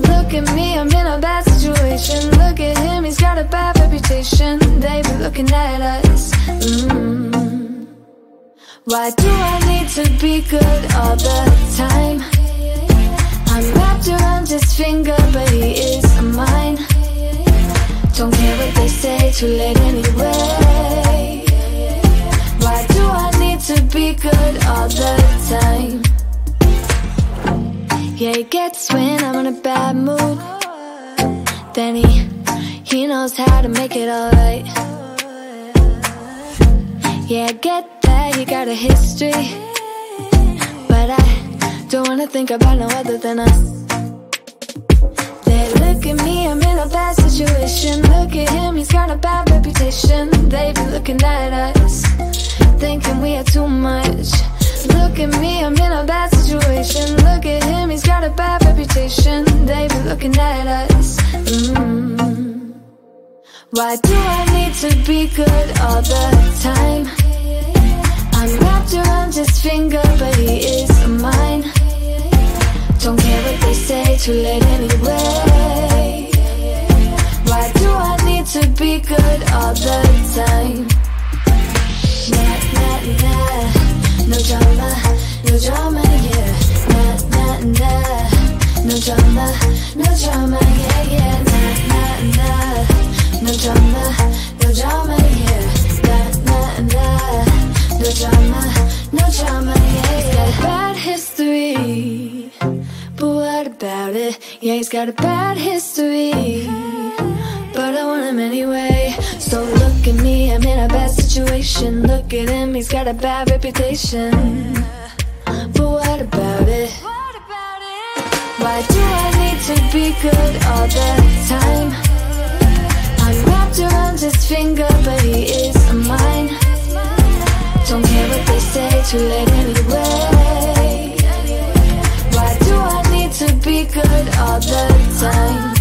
Look at me, I'm in a bad situation. Look at him, he's got a bad reputation. They be looking at us. Mm. Why do I need to be good all the time? I'm wrapped around his finger, but he is mine. Don't care what they say, too late anyway. Why do I need to be good all the time? Yeah, he gets when I'm in a bad mood. Then he, he knows how to make it alright. Yeah, I get that you got a history. But I don't wanna think about no other than us. They look at me, I'm in a bad situation. Look at him, he's got a bad reputation. They be looking at us, thinking we are too much. Look at me, I'm reputation. They be looking at us. Mm. Why do I need to be good all the time? I'm wrapped around his finger, but he is mine. Don't care what they say, too late anyway. Why do I need to be good all the time? Nah, nah, nah. No drama, no drama, yeah. Drama, no drama, yeah, yeah. Nah, nah, nah. No drama, no drama, yeah. Nah, nah, nah. No drama, no drama, yeah, yeah. Bad history, but what about it? Yeah, he's got a bad history, but I want him anyway. So look at me, I'm in a bad situation. Look at him, he's got a bad reputation. But what about it? Why do I need to be good all the time? I'm wrapped around his finger, but he is mine. Don't care what they say, too late anyway. Why do I need to be good all the time?